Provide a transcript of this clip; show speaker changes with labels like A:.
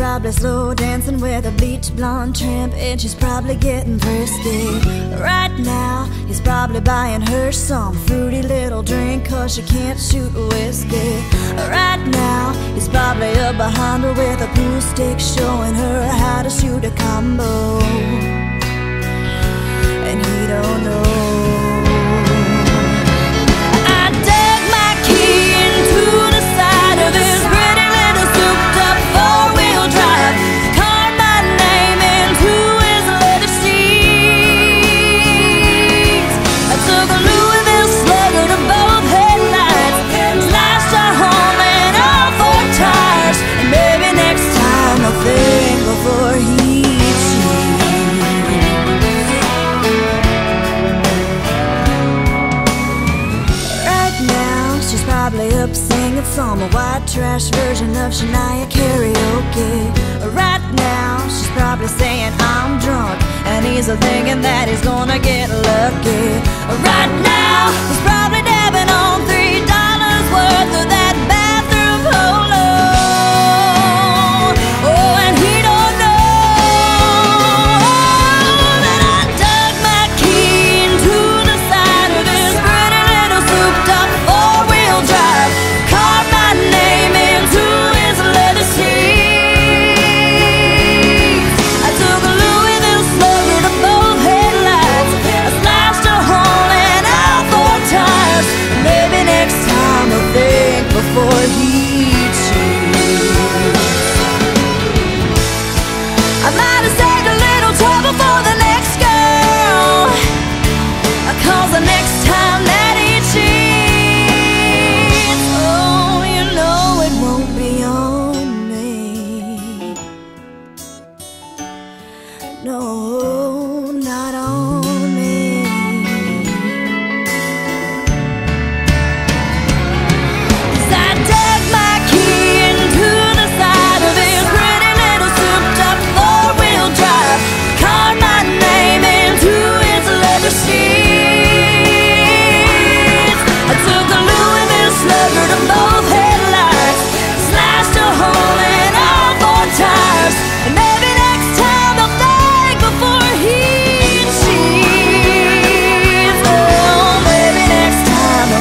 A: probably slow dancing with a bleach blonde tramp, and she's probably getting frisky. Right now, he's probably buying her some fruity little drink, cause she can't shoot whiskey. Right now, he's probably up behind her with a pool stick, showing her how to probably up singing some white trash version of Shania karaoke. Right now, she's probably saying I'm drunk, and he's thinking that he's gonna get lucky. Right now, no.